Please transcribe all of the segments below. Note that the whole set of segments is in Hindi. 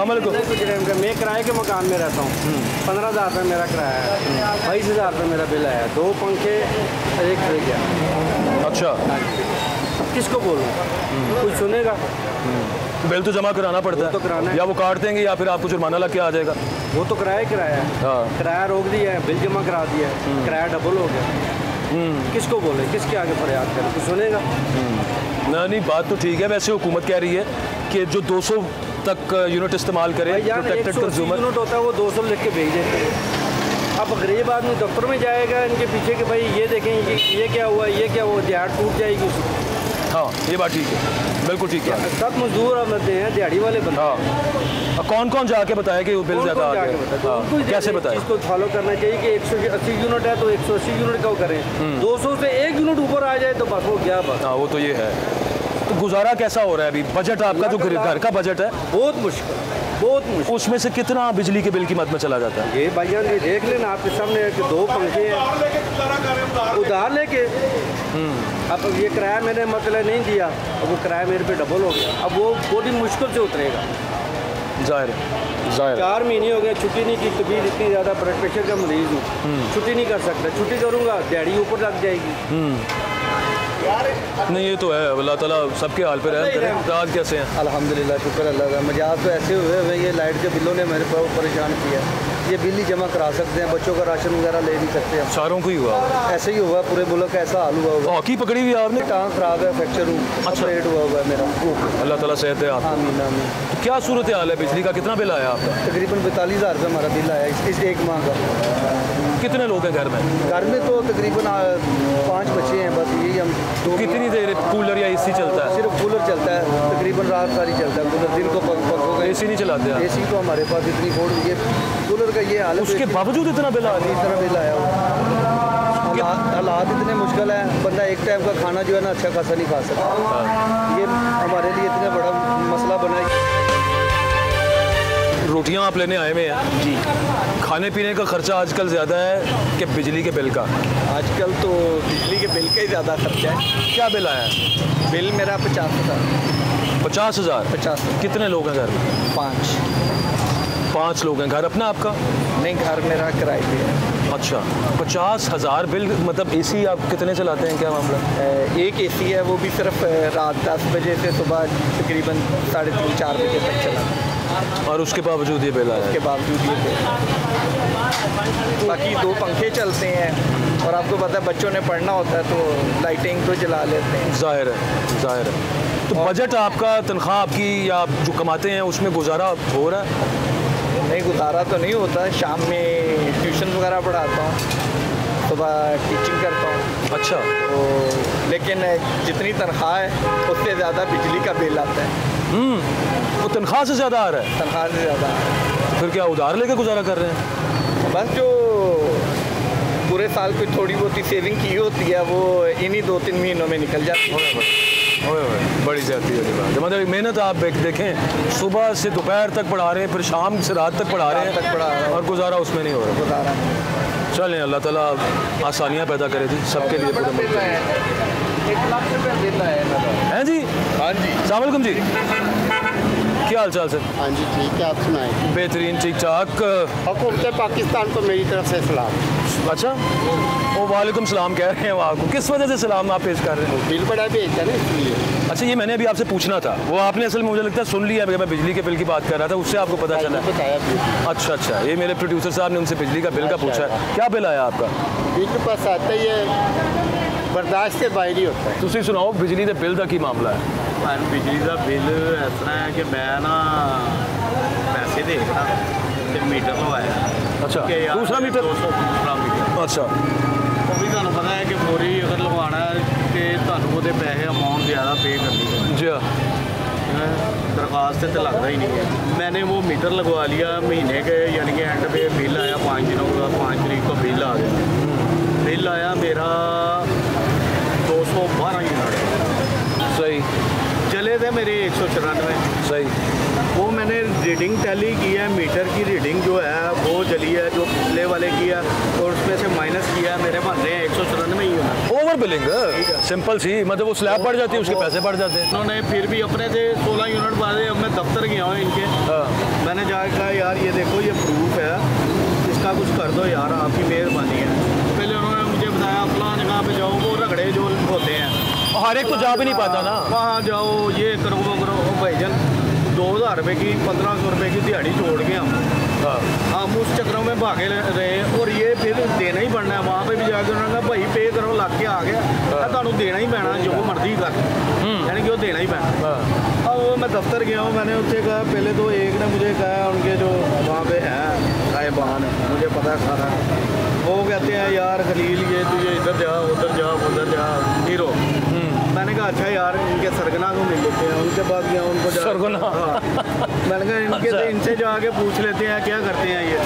मैं किराए के मकान में रहता हूँ। पंद्रह हज़ार रुपये मेरा किराया है बाईस हज़ार रुपये मेरा बिल आया दो पंखे एक फ्रिज है अच्छा किसको बोलूँ? कुछ सुनेगा? बिल तो जमा कराना पड़ता वो तो कराना है। है। या वो काट देंगे या फिर आपको जुर्माना लग के आ जाएगा। वो तो किराया किराया है। हाँ। किराया रोक दिया है बिल जमा करा दिया है। किराया डबल हो गया। किसको बोले? किसके आगे फरियाद करें? कुछ सुनेगा? ना नहीं बात तो ठीक है। वैसे हुकूमत कह रही है कि जो 200 तक यूनिट इस्तेमाल करे प्रोटेक्टेड कंज्यूमर यूनिट होता है वो दो सौ लिख के भेज देते हैं। अब गरीब आदमी दफ्तर में जाएगा इनके पीछे कि भाई ये देखें कि ये क्या हुआ ये क्या हुआ दिहाड़ टूट जाएगी उसकी। हाँ ये बात ठीक है बिल्कुल ठीक है। सब मजदूर बंदे हैं दिहाड़ी वाले बंदे। हाँ। और कौन कौन जाके बताया कि वो बिल ज़्यादा आ गया? हाँ, कैसे बताया? चीज़ को फॉलो करना चाहिए कि एक सौ अस्सी यूनिट है तो एक सौ अस्सी यूनिट का करें। हम्म। दो सौ से एक यूनिट ऊपर आ जाए तो बस हो गया बस हाँ वो तो ये है। गुजारा कैसा हो रहा है अभी? बजट आपका जो घर का बजट है बहुत मुश्किल बहुत मुश्किल। उसमें से कितना बिजली के बिल की मद में चला जाता है? ये भाईजान ये देख लेना आपके सामने है कि दो पंखे हैं। उधार लेके। हम्म। अब ये किराया मैंने मतलब नहीं दिया अब वो किराया मेरे पे डबल हो गया। अब वो बड़ी मुश्किल से उतरेगा। ज़ाहिर ज़ाहिर चार महीने हो गए छुट्टी नहीं की तबीयत इतनी ज़्यादा ब्लड प्रेशर का मरीज़ हूँ। हम्म। छुट्टी नहीं कर सकता छुट्टी करूँगा दिहाड़ी ऊपर लग जाएगी। नहीं ये तो है अल्लाह ताला सबके हाल पर रहम करें। कैसे हैं? अल्हम्दुलिल्लाह शुक्र अल्लाह का। मज़ाक तो ऐसे हुए हुए ये लाइट के बिलों ने मेरे को परेशान किया। ये बिल ही जमा करा सकते हैं बच्चों का राशन वगैरह ले नहीं सकते हैं सारों को ही हुआ ऐसे ही हुआ पूरे मुल्क का ऐसा हाल हुआ हुआ हॉकी पकड़ी हुई आपने? टांग खराब है फ्रैक्चर हूँ अच्छा। ऑपरेट हुआ हुआ है मेरा। अल्लाह ताला सेहत है आप। आमीन आमीन। तो क्या सूरत हाल है बिजली का? कितना बिल आया आपका? तकरीबन पैंतालीस हज़ार रुपये हमारा बिल आया इस, एक माह का। कितने लोग हैं घर में? घर में तो तकरीबन पाँच बच्चे हैं बस यही हम दो कितनी देर कूलर या एसी चलता है? सिर्फ़ कूलर चलता है तकरीबन रात सारी चलता है कूलर। दिन को पंख- पंखों का एसी नहीं चलाते एसी तो हमारे पास इतनी फोड़ ये कूलर का ये हाल है तो उसके बावजूद इतना बिल आ रही इस तरह बिल आया हुआ हालात इतने मुश्किल है बंदा एक टाइम का खाना जो है ना अच्छा खासा नहीं खा सकता। ये हमारे लिए इतना बड़ा मसला बना है। रोटियाँ आप लेने आए हुए हैं? जी। खाने पीने का खर्चा आजकल ज़्यादा है कि बिजली के बिल का? आजकल तो बिजली के बिल का ही ज़्यादा खर्चा है। क्या बिल आया? है बिल मेरा पचास हज़ार। पचास हज़ार? पचास। कितने लोग हैं घर में? पाँच। पाँच लोग हैं घर अपना आपका? नहीं घर मेरा किराए पे है। अच्छा पचास हज़ार बिल मतलब एसी आप कितने चलाते हैं क्या मामला? एक एसी है वो भी सिर्फ़ रात दस बजे से सुबह तकरीबन साढ़े तीन चार बजे तक चला। और उसके बावजूद ये बिल आया? उसके बावजूद ये बिल। बाकी दो पंखे चलते हैं और आपको पता है बच्चों ने पढ़ना होता है तो लाइटिंग तो जला लेते हैं। ज़ाहिर है ज़ाहिर है। तो बजट आपका तनख्वाह आपकी या आप जो कमाते हैं उसमें गुजारा हो रहा है? नहीं गुजारा तो नहीं होता। शाम में ट्यूशन वगैरह पढ़ाता हूँ सुबह टीचिंग करता हूँ। अच्छा। तो लेकिन जितनी तनख्वाह है उससे ज़्यादा बिजली का बिल आता है। हम्म तो तनख्वाह से ज़्यादा आ रहा है? तनख्वाह से ज़्यादा फिर क्या उधार लेके गुजारा कर रहे हैं? बस जो पूरे साल कोई थोड़ी बहुत ही सेविंग की होती है वो इन्हीं दो तीन महीनों में निकल जाती है। ओए ओए बड़ी ज़्यादा वाली बात है मतलब मेहनत आप देखें सुबह से दोपहर तक पढ़ा रहे हैं फिर शाम से रात तक पढ़ा रहे हैं पढ़ा रहे। और गुजारा उसमें नहीं हो रहा। गुजारा चलें अल्लाह ताला आसानियाँ पैदा करे जी सबके लिए पूरे मुल्क हैं जी? हाँ जी। सलामकुम जी। क्या हाल चाल सर? हाँ जी ठीक है आप सुनाए। बेहतरीन ठीक ठाक हुकूमत पाकिस्तान को मेरी तरफ़ से सलाम। अच्छा ओ वालेकुम सलाम कह रहे हैं वो आपको किस वजह से सलाम आप पेश कर रहे हैं बिल बड़ा भेजता ना इसलिए अच्छा ये मैंने अभी आपसे पूछना था वो आपने असल में मुझे लगता है सुन लिया है, मैं बिजली के बिल की बात कर रहा था उससे आपको पता चला बताया बिल अच्छा अच्छा ये मेरे प्रोड्यूसर साहब ने उनसे बिजली का बिल का पूछा है क्या बिल आया आपका बिल पास आता ही है बर्दाश्त के बाहर ही होता है ਤੁਸੀਂ ਸੁਣਾਓ ਬਿਜਲੀ ਦੇ ਬਿੱਲ ਦਾ ਕੀ ਮਾਮਲਾ ਹੈ ਪਰ ਬਿਜਲੀ ਦਾ ਬਿੱਲ ਇਸ ਤਰ੍ਹਾਂ ਹੈ ਕਿ ਮੈਂ ਨਾ ਪੈਸੇ ਦੇਖਦਾ ਤੇ ਮੀਟਰ ਲਵਾਇਆ ਅੱਛਾ ਕਿ ਯਾਰ ਦੂਸਰਾ ਮੀਟਰ 200 ਦੂਸਰਾ ਮੀਟਰ ਅੱਛਾ ਉਹ ਵੀ ਤੁਹਾਨੂੰ ਪਤਾ ਹੈ ਕਿ ਫੋਰੀ ਅਗਰ ਲਗਵਾਉਣਾ ਹੈ ਤੇ ਤੁਹਾਨੂੰ ਉਹਦੇ ਪੈਸੇ ਅਮਾਉਂਟ ਜ਼ਿਆਦਾ ਪੇ ਕਰਨੀ ਹੈ ਜੀ हाँ दरख्वास्त तो लगता ही नहीं है मैंने वो मीटर लगवा लिया महीने के यानी कि एंड पे बिल आया पाँच दिनों का पाँच तरीक को बिल आ गया बिल आया मेरा दो सौ बारह यूनिट सही चले थे मेरे एक सौ चौरानवे। सही। वो मैंने रीडिंग टैली की है मीटर की रीडिंग जो है वो जली है जो पिछले वाले की है और उसमें से माइनस किया है मेरे बन रहे हैं एक सौ चौरानवे यूनिट ओवर बिलिंग सिंपल सी मतलब वो स्लैब बढ़ जाती है उसके पैसे बढ़ जाते हैं। उन्होंने फिर भी अपने से सोलह यूनिट बांधे अब मैं दफ्तर गया हूँ इनके। हाँ। मैंने जा कहा यार ये देखो ये प्रूफ है। इसका कुछ कर दो यार आपकी मेहरबानी है। पहले उन्होंने मुझे बताया फलां जगह पे जाओ? वो रगड़े जो होते हैं। हर एक तो जा भी नहीं पाता ना वहाँ जाओ ये करो वो करो भाईजन दो हज़ार रुपये की पंद्रह सौ रुपये की दिहाड़ी छोड़ के हम हम उस चक्रों में भागे रहे और ये फिर देना ही पड़ना है वहाँ पे भी जाके उन्होंने भाई पे करो लग के आ गया तुम्हें देना ही पैना जो मर्ज़ी कर यानी कि वो देना ही पैना अब मैं दफ्तर गया हूँ मैंने उससे कहा पहले तो एक ने मुझे कहा उनके जो वहाँ पे हैं साहिबान मुझे पता है सारा वो कहते हैं यार खलील ये तुझे इधर जा उधर जा उधर जा हीरो मैंने कहा अच्छा यार इनके सरगना को मिल लेते हैं। उनके बाद गया उनको सरगना? हाँ। मैंने कहा इनके अच्छा। तो इनसे जाके पूछ लेते हैं क्या करते हैं ये?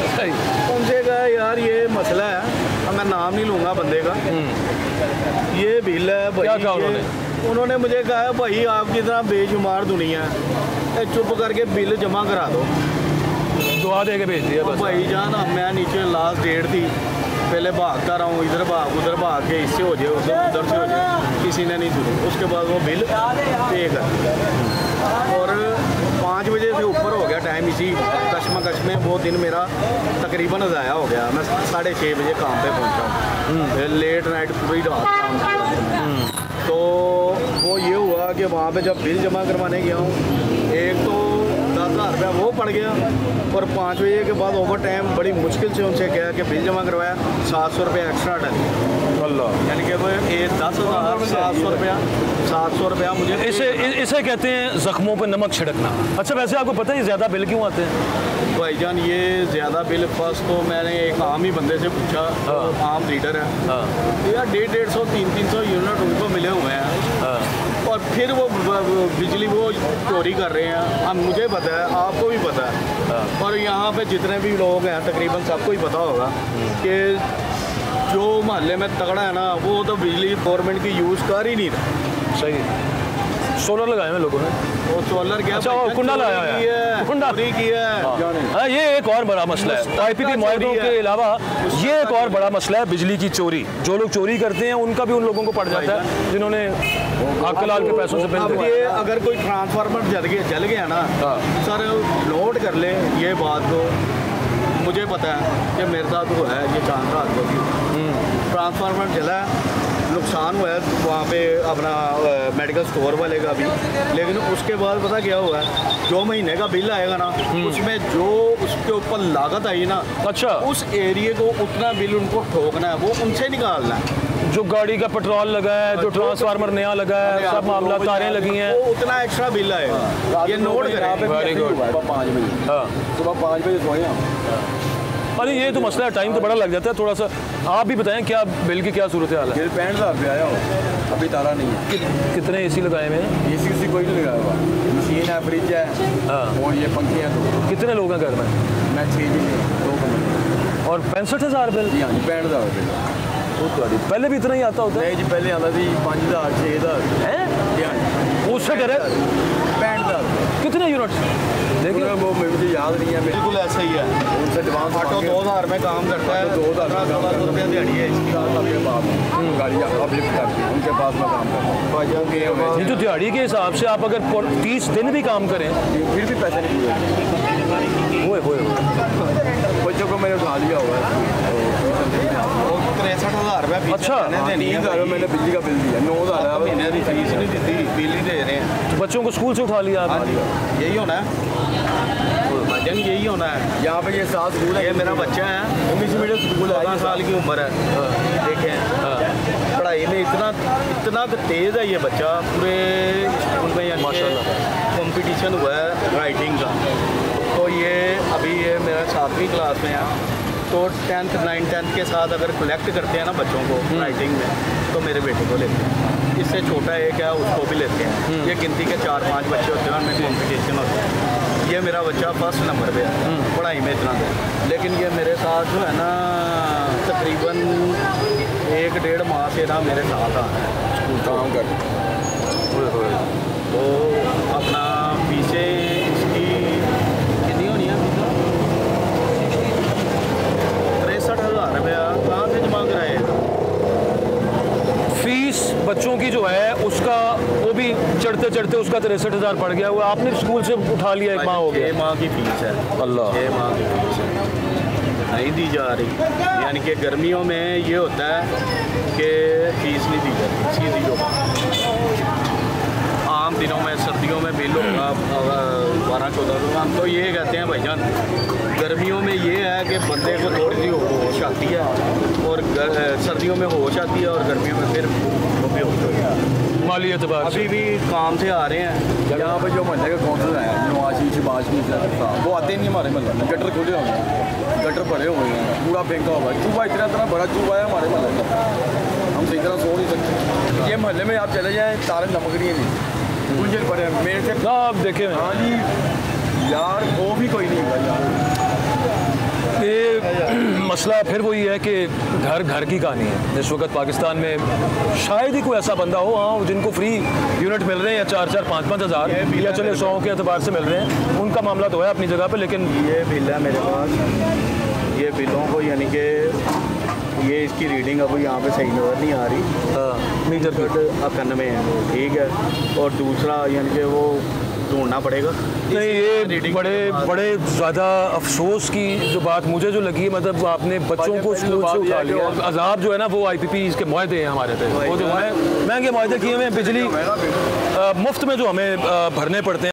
उनसे कहा यार ये मसला है अब मैं नाम नहीं लूँगा बंदे का। ये बिल है भाई उन्होंने? उन्होंने मुझे कहा भाई आपकी तरह बेशुमार दुनिया है। चुप करके बिल जमा करा दो। दुआ दे के भेज दिया भाई जान मैं नीचे लास्ट डेट थी। पहले भागता रहा हूँ, इधर भाग, उधर भाग के इससे हो जाए, उधर उधर से हो जाए। किसी ने नहीं सुनी। उसके बाद वो बिल पे कर। और पाँच बजे से ऊपर हो गया टाइम इसी कश्मकश में। वो दिन मेरा तकरीबन ज़ाया हो गया। मैं साढ़े छः बजे काम पे पहुँचा लेट नाइट पूरी रात काम तो वो ये हुआ कि वहाँ पे जब बिल जमा करवाने गया हूँ, एक तो दस हज़ार रुपया वो पड़ गया। और पाँच बजे के बाद ओवर टाइम बड़ी मुश्किल से उनसे कहा कि बिल जमा करवाया सात सौ रुपया एक्स्ट्रा डाल यानी कि ये दस हज़ार सात सौ रुपया सात सौ रुपया मुझे इसे इसे कहते हैं जख्मों पर नमक छिड़कना। अच्छा वैसे आपको पता है ज़्यादा बिल क्यों आते हैं? भाईजान ये ज़्यादा बिल फ़र्स्ट तो मैंने एक आम ही बंदे से पूछा हाँ। आम लीडर है। हाँ। यार डेढ़ डेढ़ सौ तीन तीन सौ यूनिट उनको मिले हुए हैं। हाँ। और फिर वो बिजली वो चोरी कर रहे हैं। अब मुझे पता है आपको भी पता है। और यहाँ पे जितने भी लोग हैं तकरीबन सबको ही पता होगा कि जो मोहल्ले में तगड़ा है ना वो तो बिजली गवर्नमेंट की यूज़ कर ही नहीं रहा। सही सोलर लगाए हैं लोगों ने वो सोलर क्या अच्छा, कुंडा लाया है। कुंडा। है हाँ ये एक और बड़ा मसला है आईपीपी है। के अलावा ये एक और बड़ा मसला है बिजली की चोरी जो लोग चोरी करते हैं उनका भी उन लोगों को पड़ जाता है जिन्होंने आकलाल के पैसों से अब ये अगर कोई ट्रांसफार्मर जल गया जल गया ना हाँ। सर नोट कर ले ये बात को मुझे पता है कि मेरे साथ वो है ये चाँद रात को हम्म। ट्रांसफार्मर जला है नुकसान हुआ है वहाँ पे अपना मेडिकल स्टोर वाले का भी। लेकिन उसके बाद पता क्या हुआ है जो महीने का बिल आएगा ना हम्म। उसमें जो उसके ऊपर लागत आई ना अच्छा। उस एरिए को उतना बिल उनको ठोकना है वो उनसे निकालना है। जो गाड़ी का पेट्रोल लगा है जो ट्रांसफार्मर नया लगा है सब मामला तारें लगी हैं। उतना एक्स्ट्रा बिल आएगा। ये नोट करें। वेरी गुड पाँच बजे। हाँ। सुबह पाँच बजे सोए हम। अरे ये तो मसला है टाइम तो बड़ा लग जाता है थोड़ा सा। आप भी बताएँ क्या बिल की क्या सूरत हाल है? पैंट साहब पे आया हो अभी तारा नहीं है। कि, कितने ए सी लगाए हुए हैं? ए सी कोई नहीं लगाया हुआ। मशीन है फ्रिज है हाँ। और ये पंखे हैं तो कितने लोग हैं घर में? मैं छः जी दो और पैंसठ हज़ार बिल? जी हाँ जी पैंठ हज़ार बिल। तो पहले भी इतना ही आता होता है? जी पहले आता थी पाँच हज़ार छः हज़ार। है? उससे करें पैंठ हज़ार। कितने यूनिट देखिए वो मुझे याद नहीं है बिल्कुल ऐसा ही है उनसे एडवांस ऑटो दो हज़ार में काम करता है दो हज़ार सोलह सौ रुपया दिहाड़ी है इसकी आपके पास गाड़ी करती है उनके पास मैं काम करता हूँ ये जो दिहाड़ी के हिसाब से आप अगर तीस दिन भी काम करें फिर भी पैसे नहीं हुए होए बच्चों को मैंने उठा लिया हुआ है तिरसठ हज़ार रुपया फ़ीस अच्छा। मैंने तीन हज़ार मैंने बिजली का बिल दिया नौ हज़ार महीने की फ़ीस नहीं देती बिल ही दे रहे हैं। तो बच्चों को स्कूल से उठा लिया यही होना है। यही होना है। यहाँ पे ये सात स्कूल है। ये मेरा बच्चा है। इंग्लिश मीडियम स्कूल है। चौदह साल की उम्र है। देखें। पढ़ाई में इतना इतना तेज़ है ये बच्चा। पूरे स्कूल में माशाल्लाह। कंपटीशन हुआ है राइटिंग का। तो ये अभी ये मेरा सातवीं क्लास में है। तो टेंथ नाइन टेंथ के साथ अगर कलेक्ट करते हैं ना बच्चों को राइटिंग में तो मेरे बेटे को लेते हैं। इससे छोटा एक है उसको भी लेते हैं। ये गिनती के चार पाँच बच्चे होते हैं उनमें कॉम्पिटिशन होता है। ये मेरा बच्चा फ़र्स्ट नंबर पे है। पढ़ाई में इतना लेकिन ये मेरे साथ जो है ना तकरीबन एक डेढ़ माह से ना मेरे साथ आ रहा है। काम कर तो अपना पीछे इसकी कितनी होनी है तिरसठ हज़ार रुपया कहाँ से जमा है उसका उसका तिरसठ हज़ार पड़ गया हुआ। आपने स्कूल से उठा लिया एक माह हो गया। माह की फ़ीस है। अल्लाह। छः माह की फ़ीस है। नहीं दी जा रही। यानी कि गर्मियों में ये होता है कि फ़ीस नहीं दी जाती सीधी जो आम दिनों में सर्दियों में बिल होगा बारह चौदह सौ हम तो ये कहते हैं भाईजान गर्मियों में ये है कि बंदे को थोड़ी सी होश आती है और गर- सर्दियों में होश आती है और गर्मियों में फिर माली एतबार अभी भी काम से आ रहे हैं। यहाँ पे जो मोहल्ले का काउंसिलर है नवाजी शिबाज वो आते ही नहीं हमारे मोहल्ले में। गटर खुले हुए हैं। गटर भरे हुए हैं। पूरा फेंका हुआ है। चूबा इतना इतना बड़ा चूबा है हमारे मोहल्ले में। हम सही तरह सो नहीं सकते। ये मोहल्ले में आप चले जाएँ तारे नमक नहीं है। गुंजर पड़े मेरे से ना आप देखे। हाँ जी। यार वो भी कोई नहीं होगा यार ये मसला फिर वही है कि घर घर की कहानी है। इस वक्त पाकिस्तान में शायद ही कोई ऐसा बंदा हो हाँ जिनको फ्री यूनिट मिल रहे हैं या चार चार पाँच पाँच हज़ार या चले सौ के अतबार से मिल रहे हैं उनका मामला तो है अपनी जगह पर लेकिन ये बिल है मेरे पास ये बिलों को यानी कि ये इसकी रीडिंग अब यहाँ पे सही नज़र नहीं आ रही। मीटर की। इक्यानवे है ठीक है। और दूसरा यानी कि वो ढूंढना पड़ेगा। नहीं ये बड़े बड़े ज़्यादा अफसोस की जो बात मुझे जो लगी है मतलब आपने बच्चों को स्कूल से उठा लिया। अजाब जो है ना वो आई पी पी इसके माहदे हैं हमारे पे। वो जो है महँगे माहदे किए हुए हैं? बिजली मुफ़्त में जो हमें भरने पड़ते हैं।